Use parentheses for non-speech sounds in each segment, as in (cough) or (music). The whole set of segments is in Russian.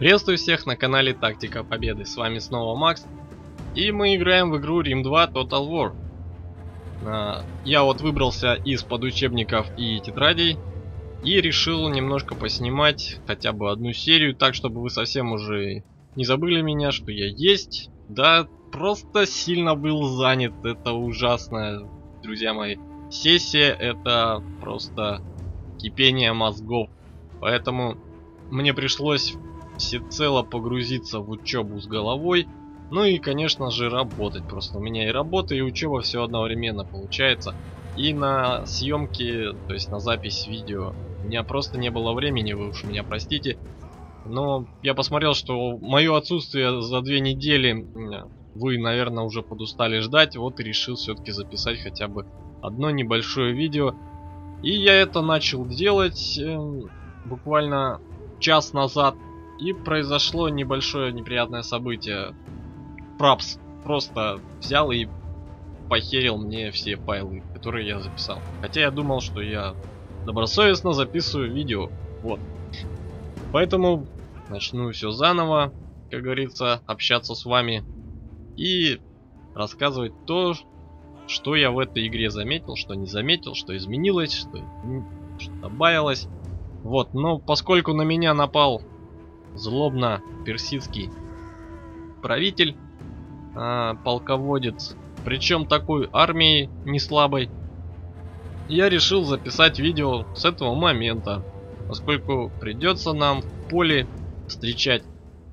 Приветствую всех на канале Тактика Победы. С вами снова Макс. И мы играем в игру Rim 2 Total War. А, я вот выбрался из подучебников и тетрадей. И решил немножко поснимать хотя бы одну серию, так чтобы вы совсем уже не забыли меня, что я есть. Да, просто сильно был занят, это ужасно, друзья мои. Сессия это просто кипение мозгов. Поэтому мне пришлось всецело погрузиться в учебу с головой. Ну и, конечно же, работать. Просто у меня и работа, и учеба все одновременно получается. И на съемки, то есть на запись видео, у меня просто не было времени, вы уж меня простите. Но я посмотрел, что мое отсутствие за две недели вы, наверное, уже подустали ждать. Вот и решил все-таки записать хотя бы одно небольшое видео. И я это начал делать э, буквально час назад. И произошло небольшое неприятное событие. Прапс просто взял и похерил мне все файлы, которые я записал. Хотя я думал, что я добросовестно записываю видео. Вот. Поэтому начну все заново, как говорится, общаться с вами и рассказывать то, что я в этой игре заметил, что не заметил, что изменилось, что, что добавилось. Вот, но поскольку на меня напал злобно персидский правитель, а, полководец, причем такой армией не слабой, я решил записать видео с этого момента, поскольку придется нам в поле встречать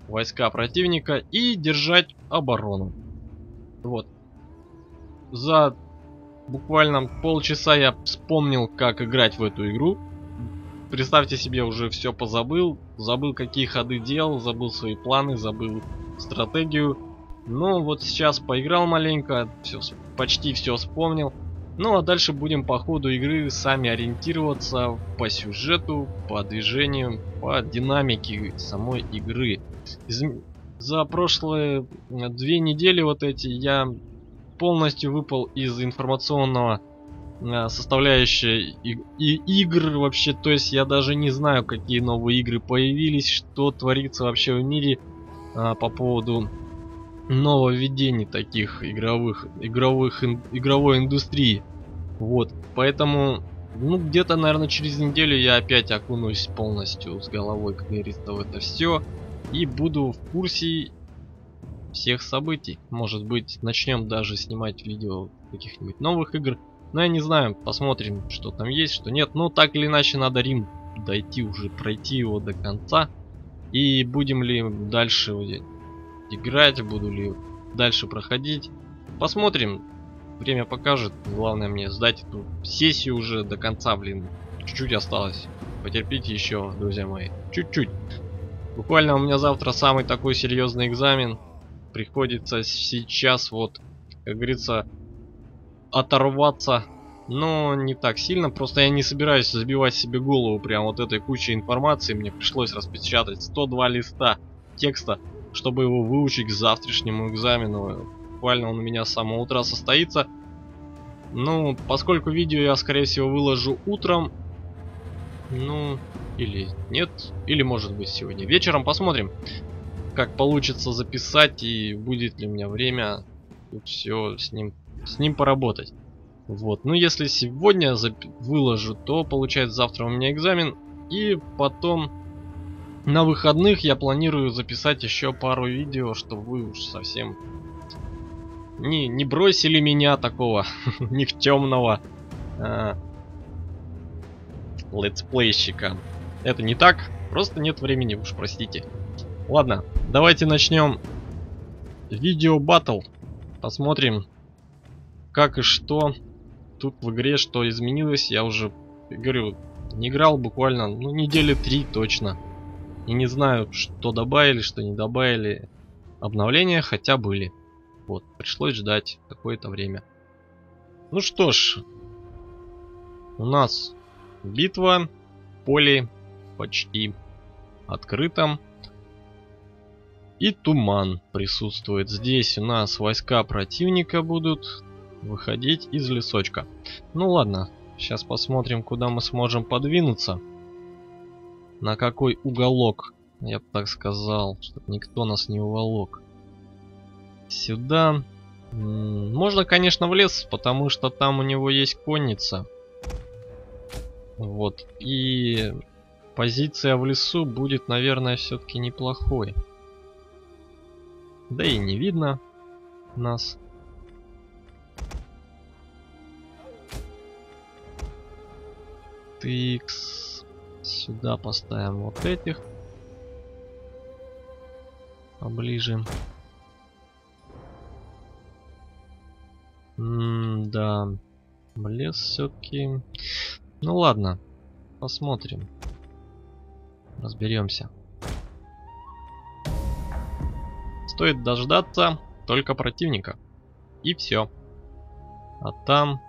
войска противника и держать оборону. Вот. За буквально полчаса я вспомнил, как играть в эту игру представьте себе, уже все позабыл, забыл какие ходы делал, забыл свои планы, забыл стратегию. Но вот сейчас поиграл маленько, все, почти все вспомнил. Ну а дальше будем по ходу игры сами ориентироваться по сюжету, по движению, по динамике самой игры. Из... За прошлые две недели вот эти я полностью выпал из информационного составляющая и, и игр вообще, то есть я даже не знаю, какие новые игры появились, что творится вообще в мире а, по поводу нововведений таких игровых, игровых, ин, игровой индустрии. Вот, поэтому, ну, где-то, наверное, через неделю я опять окунусь полностью с головой, как говорится, в это все. И буду в курсе всех событий. Может быть, начнем даже снимать видео каких-нибудь новых игр. Ну, я не знаю, посмотрим, что там есть, что нет. Но так или иначе надо Рим дойти уже, пройти его до конца. И будем ли дальше играть, буду ли дальше проходить. Посмотрим. Время покажет. Главное мне сдать эту сессию уже до конца, блин. Чуть-чуть осталось. Потерпите еще, друзья мои. Чуть-чуть. Буквально у меня завтра самый такой серьезный экзамен. Приходится сейчас вот, как говорится, оторваться, но не так сильно. Просто я не собираюсь забивать себе голову прям вот этой кучей информации. Мне пришлось распечатать 102 листа текста, чтобы его выучить к завтрашнему экзамену. Буквально он у меня с самого утра состоится. Ну, поскольку видео я, скорее всего, выложу утром, ну, или нет, или может быть сегодня вечером, посмотрим, как получится записать и будет ли у меня время все с ним с ним поработать. Вот, ну если сегодня выложу, то получается завтра у меня экзамен. И потом на выходных я планирую записать еще пару видео, чтобы вы уж совсем не, не бросили меня такого (laughs) никчемного а, let's play щика. Это не так, просто нет времени, уж простите. Ладно, давайте начнем video battle. Посмотрим, как и что тут в игре, что изменилось, я уже, говорю, не играл буквально, ну, недели три точно. И не знаю, что добавили, что не добавили. Обновления хотя были. Вот, пришлось ждать какое-то время. Ну что ж, у нас битва, поле почти открытом. И туман присутствует. Здесь у нас войска противника будут выходить из лесочка. Ну ладно, сейчас посмотрим, куда мы сможем подвинуться. На какой уголок Я бы так сказал, чтобы никто нас не уволок. Сюда. Можно, конечно, в лес, потому что там у него есть конница. Вот. И позиция в лесу будет, наверное, все-таки неплохой. Да и не видно нас. Тикс. Сюда поставим вот этих. Поближе. М да. Лес все-таки. Ну ладно. Посмотрим. Разберемся. Стоит дождаться только противника. И все. А там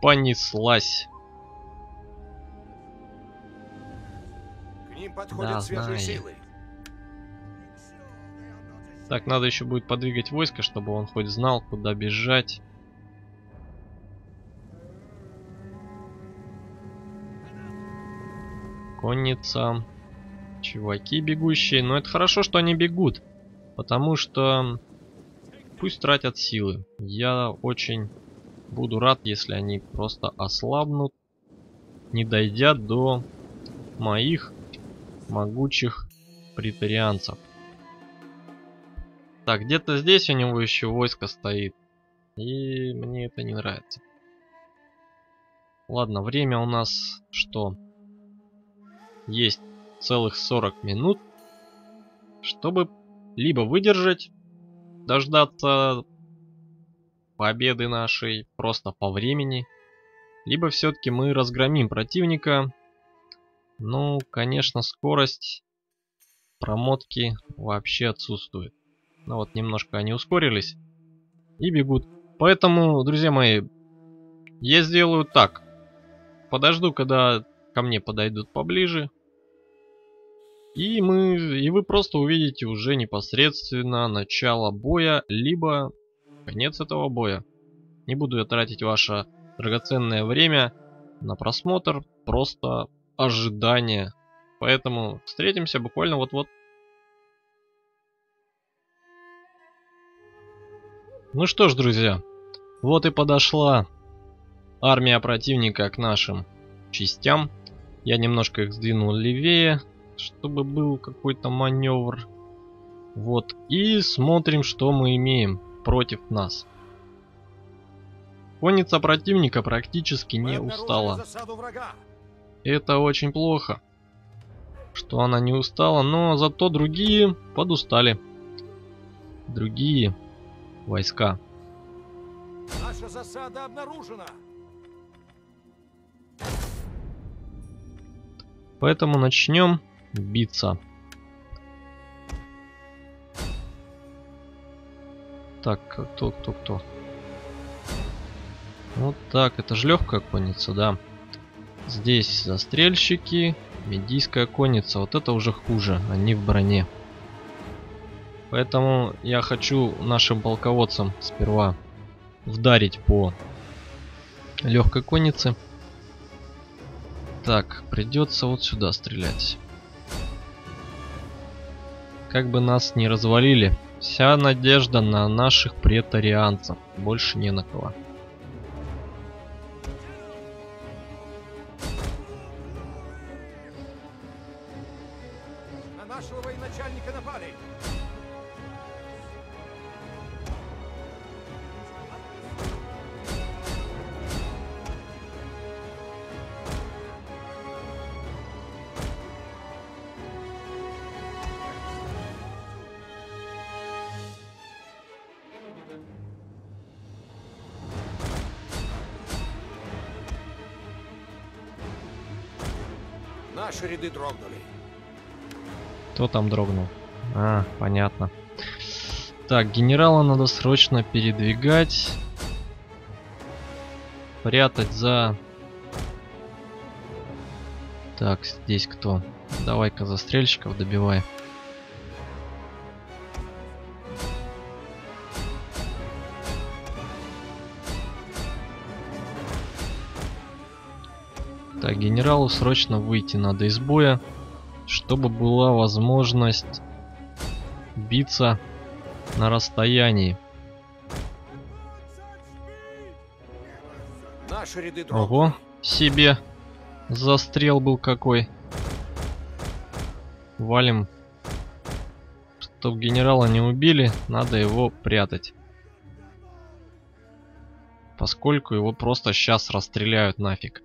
понеслась. Ним подходят да, свежие знаю. силы. Так, надо еще будет подвигать войско, чтобы он хоть знал, куда бежать. Конница. Чуваки бегущие. Но это хорошо, что они бегут. Потому что пусть тратят силы. Я очень буду рад, если они просто ослабнут, не дойдя до моих могучих притарианцев. Так, где-то здесь у него еще войско стоит. И мне это не нравится. Ладно, время у нас что? Есть целых 40 минут, чтобы либо выдержать, дождаться победы нашей просто по времени, либо все-таки мы разгромим противника. Ну, конечно, скорость промотки вообще отсутствует. Ну вот, немножко они ускорились и бегут. Поэтому, друзья мои, я сделаю так. Подожду, когда ко мне подойдут поближе. И мы, и вы просто увидите уже непосредственно начало боя, либо конец этого боя. Не буду я тратить ваше драгоценное время на просмотр, просто ожидание. Поэтому встретимся буквально вот-вот. Ну что ж, друзья, вот и подошла армия противника к нашим частям. Я немножко их сдвинул левее, чтобы был какой-то маневр. Вот, и смотрим, что мы имеем против нас. Конница противника практически не устала. Это очень плохо, что она не устала, но зато другие подустали. Другие войска. Наша засада обнаружена. Поэтому начнем биться. Так, кто, кто, кто? Вот так, это же легкая конница, да. Здесь застрельщики, медийская конница. Вот это уже хуже, они в броне. Поэтому я хочу нашим полководцам сперва вдарить по легкой коннице. Так, придется вот сюда стрелять. Как бы нас не развалили, вся надежда на наших претарианцев. Больше не на кого. Наши ряды дрогнули. Кто там дрогнул? А, понятно. Так, генерала надо срочно передвигать. Прятать за... Так, здесь кто? Давай-ка застрельщиков добивай. Так, генералу срочно выйти надо из боя. чтобы была возможность биться на расстоянии. Ого, себе застрел был какой. Валим. Чтоб генерала не убили, надо его прятать. Поскольку его просто сейчас расстреляют нафиг.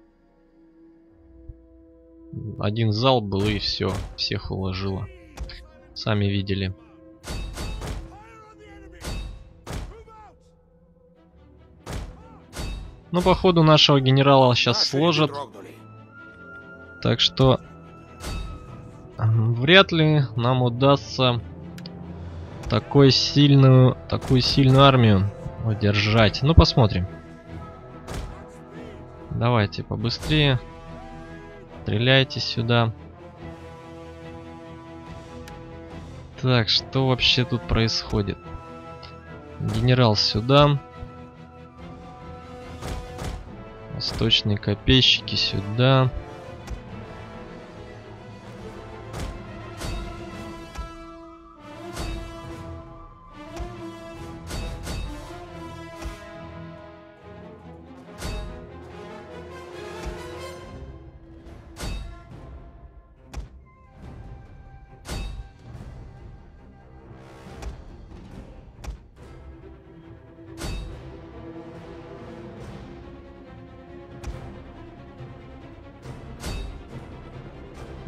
Один зал был и все, всех уложило. Сами видели. Ну, походу, нашего генерала сейчас Наши сложат. Так что вряд ли нам удастся такой сильную, такую сильную армию удержать. Ну, посмотрим. Давайте побыстрее. Стреляйте сюда. Так, что вообще тут происходит? Генерал сюда. Восточные копейщики сюда.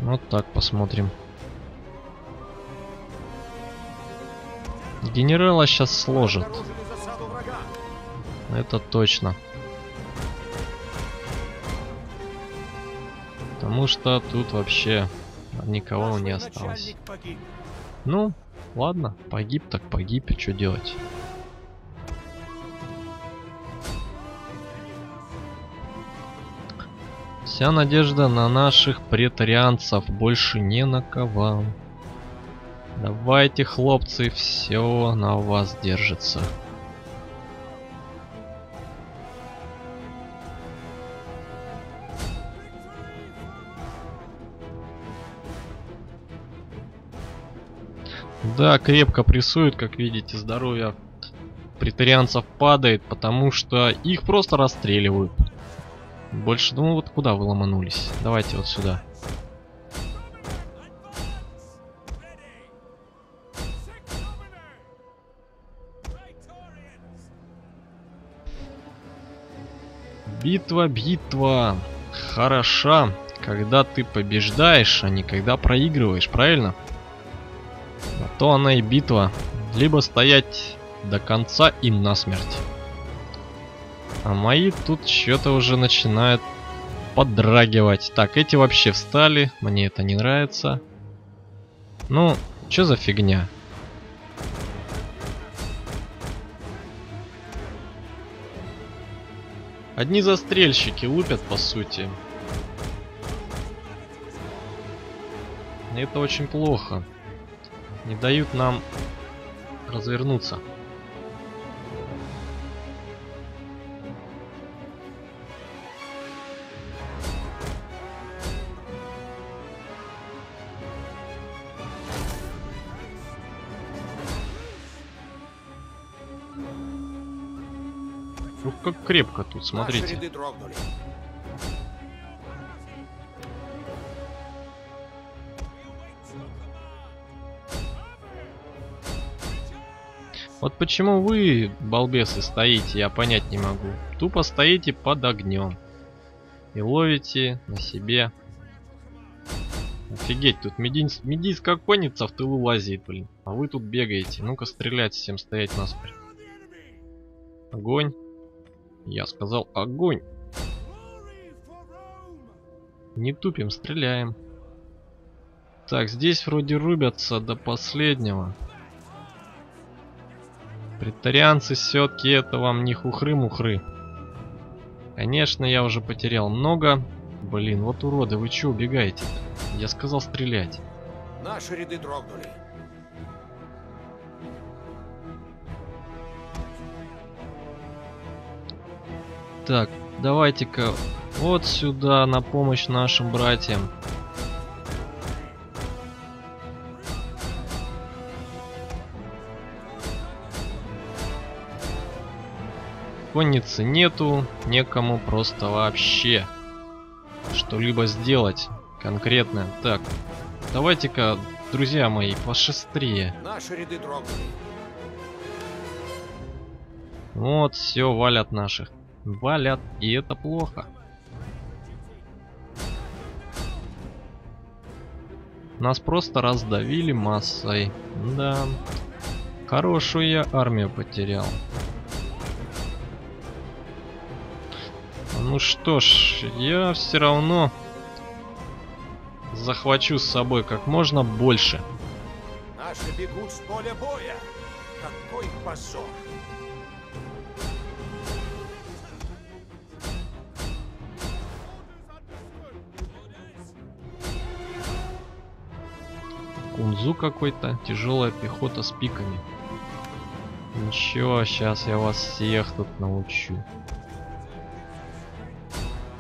Вот так посмотрим. Генерала сейчас сложат. Это точно. Потому что тут вообще никого не осталось. Ну, ладно, погиб так погиб, и что делать? Вся надежда на наших претарианцев, больше не на кого. Давайте, хлопцы, все на вас держится. Да, крепко прессуют, как видите, здоровье претарианцев падает, потому что их просто расстреливают. Больше, ну вот куда вы ломанулись? Давайте вот сюда. Битва, битва. Хороша, когда ты побеждаешь, а не когда проигрываешь, правильно? А то она и битва. Либо стоять до конца и насмерть. А мои тут что-то уже начинают подрагивать. Так, эти вообще встали. Мне это не нравится. Ну, что за фигня? Одни застрельщики лупят, по сути. Это очень плохо. Не дают нам развернуться. Крепко тут, смотрите. Вот почему вы, балбесы, стоите, я понять не могу. Тупо стоите под огнем. И ловите на себе. Офигеть, тут мединс- медийская конница в тылу лазит, блин. А вы тут бегаете. Ну-ка стрелять всем стоять наспорь. Огонь. Я сказал огонь. Не тупим, стреляем. Так, здесь вроде рубятся до последнего. Претарианцы все-таки это вам не хухры-мухры. Конечно, я уже потерял много. Блин, вот уроды, вы че убегаете? Я сказал стрелять. Наши ряды дрогнули. Так, давайте-ка вот сюда на помощь нашим братьям. Конницы нету, некому просто вообще что-либо сделать конкретно. Так, давайте-ка, друзья мои, пошестрее. Наши ряды. Вот, все, валят наших. Валят, и это плохо. Нас просто раздавили массой. Да. Хорошую я армию потерял. Ну что ж, я все равно захвачу с собой как можно больше. Наши бегут с поля боя. Какой позор. Кунзу какой-то, тяжелая пехота с пиками. Ничего, сейчас я вас всех тут научу.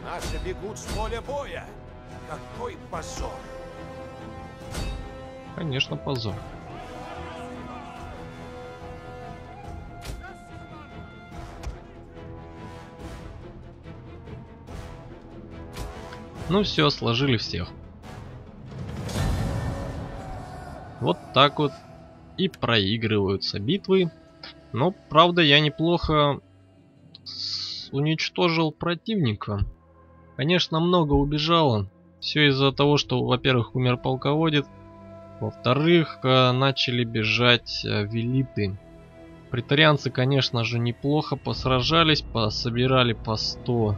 Наши бегут с поля боя. Какой позор. Конечно, позор. Ну все, сложили всех. Так вот и проигрываются битвы. Но, правда, я неплохо уничтожил противника. Конечно, много убежало. Все из-за того, что, во-первых, умер полководец. Во-вторых, э, начали бежать э, велиты. Притарианцы, конечно же, неплохо посражались, пособирали по 100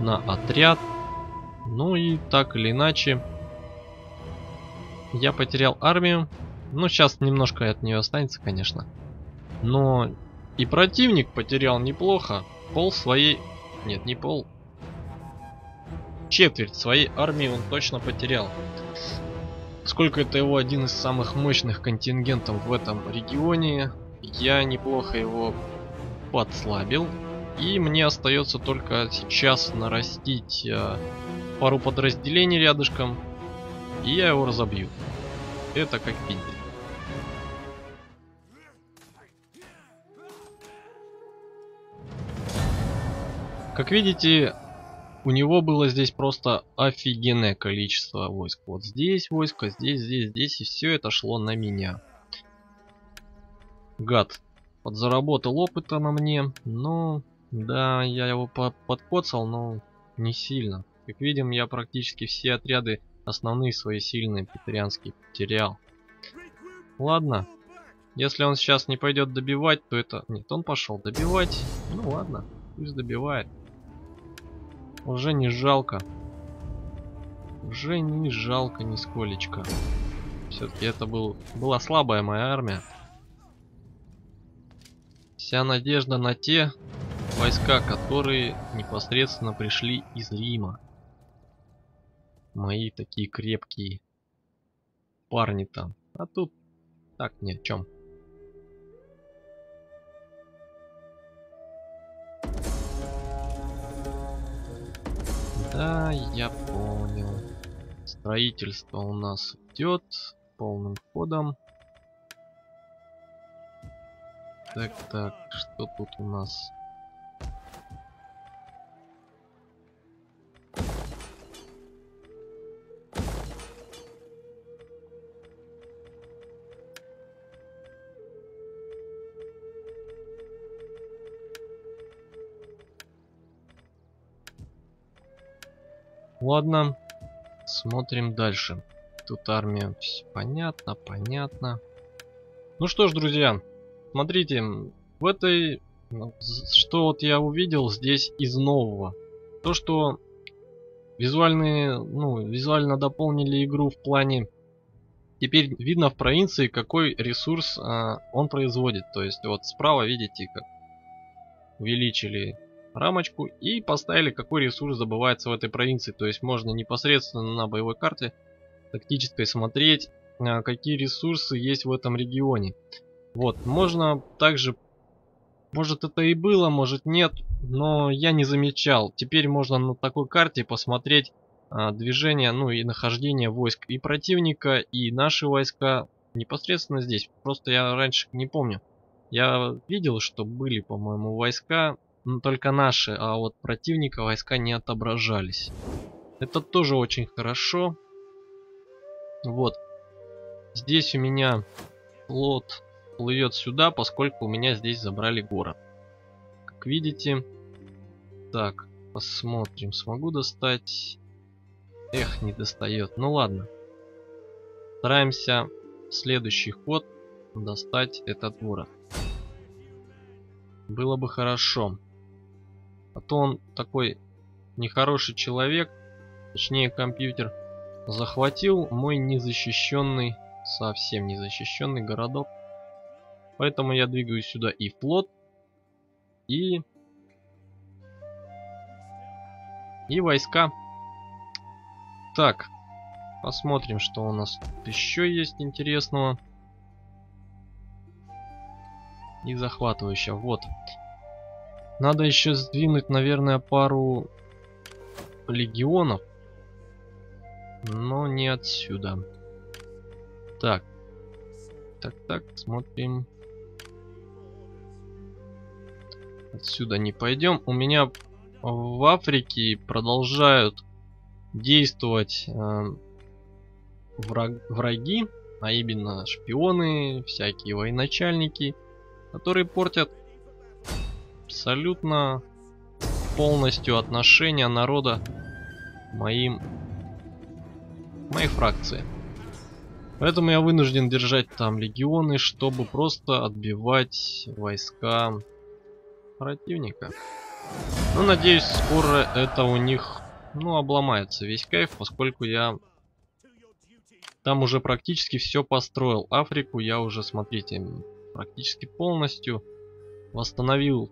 на отряд. Ну и так или иначе, я потерял армию. Ну, сейчас немножко от нее останется, конечно. Но и противник потерял неплохо. Пол своей... Нет, не пол. Четверть своей армии он точно потерял. Сколько это его один из самых мощных контингентов в этом регионе, я неплохо его подслабил. И мне остается только сейчас нарастить э, пару подразделений рядышком, и я его разобью. Это как видите. Как видите, у него было здесь просто офигенное количество войск. Вот здесь войско, здесь, здесь, здесь, и все это шло на меня. Гад подзаработал опыта на мне, но да, я его под подкоцал, но не сильно. Как видим, я практически все отряды основные свои сильные петерианские потерял. Ладно, если он сейчас не пойдет добивать, то это... Нет, он пошел добивать. Ну ладно, пусть добивает. Уже не жалко. Уже не жалко нисколечко. Все-таки это был, была слабая моя армия. Вся надежда на те войска, которые непосредственно пришли из Рима. Мои такие крепкие парни там. А тут так ни о чем. Да, я понял. Строительство у нас идет полным ходом. Так, так, что тут у нас? Ладно, смотрим дальше. Тут армия, понятно, понятно. Ну что ж, друзья, смотрите, в этой, ну, что вот я увидел здесь из нового. То, что визуальные, ну, визуально дополнили игру в плане Теперь видно в провинции, какой ресурс а, он производит. То есть вот справа видите, как увеличили рамочку и поставили, какой ресурс добывается в этой провинции. То есть можно непосредственно на боевой карте тактической смотреть, а, какие ресурсы есть в этом регионе. Вот, можно также, может это и было, может нет, но я не замечал. Теперь можно на такой карте посмотреть а, движение, ну и нахождение войск и противника, и наши войска непосредственно здесь. Просто я раньше не помню Я видел, что были, по-моему, войска, но только наши, а вот противника войска не отображались. Это тоже очень хорошо. Вот. Здесь у меня флот плывет сюда, поскольку у меня здесь забрали город. Как видите. Так, посмотрим, смогу достать. Эх, не достает. Ну ладно. Стараемся следующий ход достать этот город. Было бы хорошо. А то он такой нехороший человек, точнее компьютер, захватил мой незащищенный, совсем незащищенный городок. Поэтому я двигаю сюда и флот, и... И войска. Так, посмотрим, что у нас тут еще есть интересного. И захватывающего. Вот. Надо еще сдвинуть, наверное, пару легионов. Но не отсюда. Так. Так, так, смотрим. Отсюда не пойдем. У меня в Африке продолжают действовать э, враг, враги, а именно шпионы, всякие военачальники, которые портят абсолютно полностью отношение народа моим моей фракции. Поэтому я вынужден держать там легионы, чтобы просто отбивать войска противника. Ну, надеюсь, скоро это у них, ну, обломается весь кайф, поскольку я там уже практически все построил. Африку я уже, смотрите, практически полностью восстановил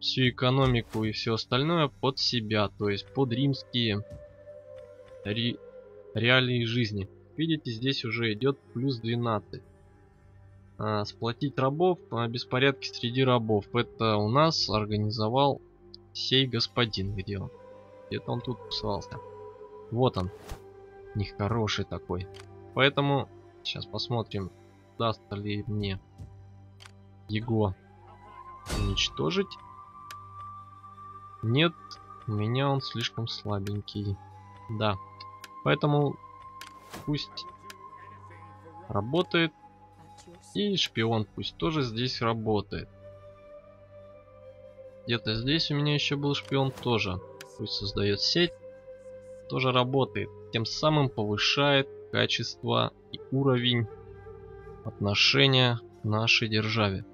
всю экономику и все остальное под себя, то есть под римские ре, реалии жизни. Видите, здесь уже идет плюс 12. А, сплотить рабов, а, беспорядки среди рабов. Это у нас организовал сей господин. Где он? Где-то он тут тусовался. Вот он. Нехороший такой. Поэтому сейчас посмотрим, даст ли мне его уничтожить. Нет, у меня он слишком слабенький. Да. Поэтому пусть работает. И шпион пусть тоже здесь работает. Где-то здесь у меня еще был шпион тоже. Пусть создает сеть. Тоже работает. Тем самым повышает качество и уровень отношения к нашей державе.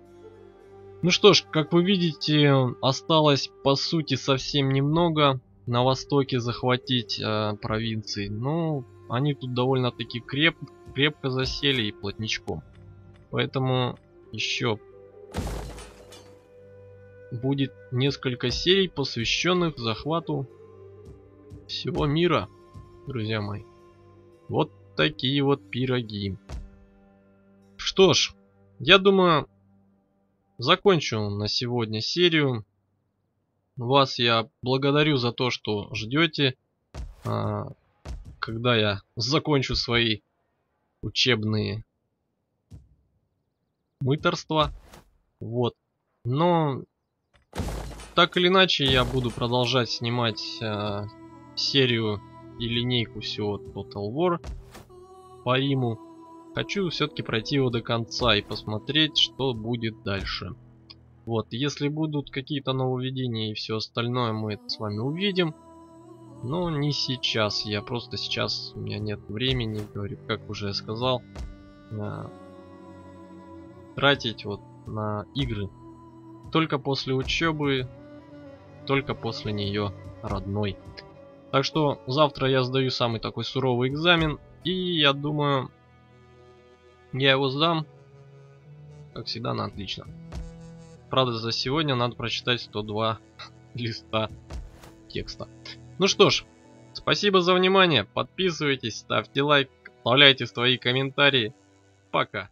Ну что ж, как вы видите, осталось по сути совсем немного на востоке захватить э, провинции. Но они тут довольно-таки креп, крепко засели и плотничком. Поэтому еще будет несколько серий, посвященных захвату всего мира, друзья мои. Вот такие вот пироги. Что ж, я думаю, закончу на сегодня серию. Вас я благодарю за то, что ждете, а, когда я закончу свои учебные мыторства. Вот. Но так или иначе я буду продолжать снимать э, серию и линейку всего Total War по Риму. Хочу все-таки пройти его до конца и посмотреть, что будет дальше. Вот, если будут какие-то нововведения и все остальное, мы это с вами увидим. Но не сейчас, я просто сейчас, у меня нет времени, говорю, как уже я сказал, э, тратить вот на игры. Только после учебы, только после нее родной. Так что завтра я сдаю самый такой суровый экзамен, и я думаю, я его сдам, как всегда, на отлично. Правда, за сегодня надо прочитать 102 (laughs) листа текста. Ну что ж, спасибо за внимание. Подписывайтесь, ставьте лайк, оставляйте свои комментарии. Пока.